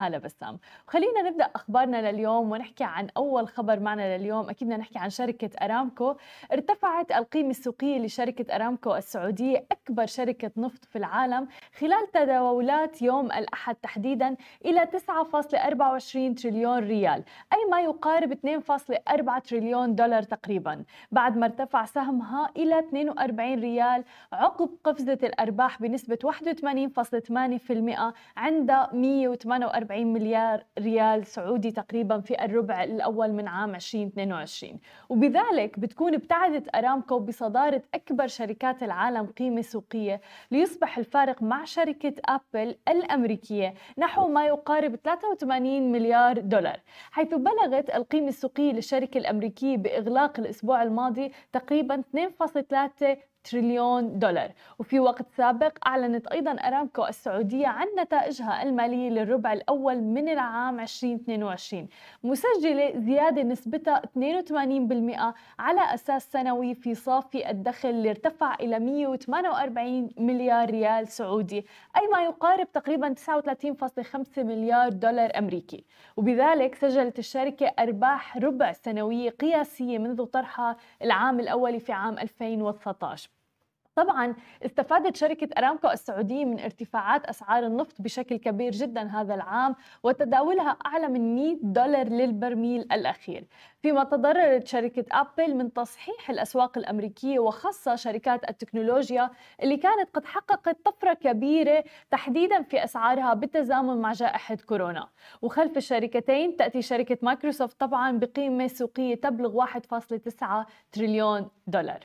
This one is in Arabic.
هلا بسام. خلينا نبدأ أخبارنا لليوم ونحكي عن أول خبر معنا لليوم. أكيد بدنا نحكي عن شركة أرامكو. ارتفعت القيمة السوقية لشركة أرامكو السعودية أكبر شركة نفط في العالم خلال تداولات يوم الأحد تحديدا إلى 9.24 تريليون ريال أي ما يقارب 2.4 تريليون دولار تقريبا. بعد ما ارتفع سهمها إلى 42 ريال عقب قفزة الأرباح بنسبة 81.8% عند 148 40 مليار ريال سعودي تقريبا في الربع الأول من عام 2022 وبذلك بتكون ابتعدت أرامكو بصدارة أكبر شركات العالم قيمة سوقية ليصبح الفارق مع شركة أبل الأمريكية نحو ما يقارب 83 مليار دولار حيث بلغت القيمة السوقية للشركة الأمريكية بإغلاق الأسبوع الماضي تقريبا 2.3 تريليون دولار. وفي وقت سابق أعلنت أيضا أرامكو السعودية عن نتائجها المالية للربع الأول من العام 2022 مسجلة زيادة نسبتها 82% على أساس سنوي في صافي الدخل اللي ارتفع إلى 148 مليار ريال سعودي أي ما يقارب تقريبا 39.5 مليار دولار أمريكي. وبذلك سجلت الشركة أرباح ربع سنوية قياسية منذ طرحها العام الأول في عام 2019 طبعا استفادت شركة أرامكو السعودية من ارتفاعات أسعار النفط بشكل كبير جدا هذا العام وتداولها أعلى من 100 دولار للبرميل الأخير. فيما تضررت شركة أبل من تصحيح الأسواق الأمريكية وخاصة شركات التكنولوجيا اللي كانت قد حققت طفرة كبيرة تحديدا في أسعارها بالتزامن مع جائحة كورونا. وخلف الشركتين تأتي شركة مايكروسوفت طبعا بقيمة سوقية تبلغ 1.9 تريليون دولار.